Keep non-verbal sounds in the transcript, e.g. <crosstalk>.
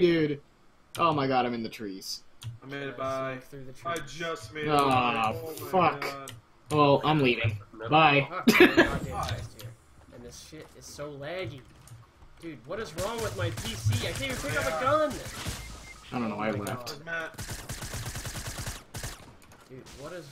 dude. Oh my god, I'm in the trees. I made it by. Through the trees. I just made it. Ah, oh, by. Oh fuck. Well, I'm leaving. <laughs> Bye. And this shit is so laggy. Dude, what is wrong with my PC? I can't even pick up a gun! I don't know, I left. Dude, what is